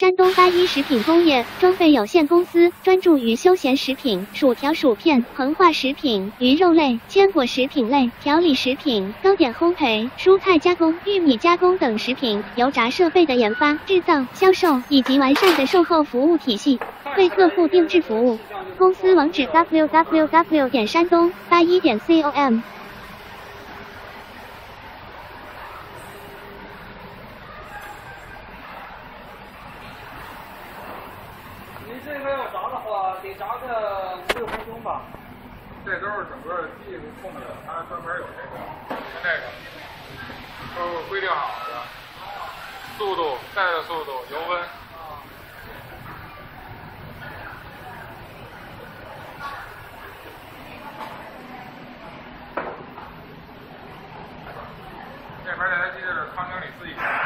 山东八一食品工业装备有限公司专注于休闲食品、薯条、薯片、膨化食品、鱼肉类、坚果食品类、调理食品、糕点烘焙、蔬菜加工、玉米加工等食品油炸设备的研发、制造、销售以及完善的售后服务体系，为客户定制服务。公司网址：www. 点山东八一点 com。这个要炸的话得炸个五六分钟吧。这都是整个机器控制的它专门有这个你看这个都是规定好的速度带的速度油温。这边这台机器是康经理自己的。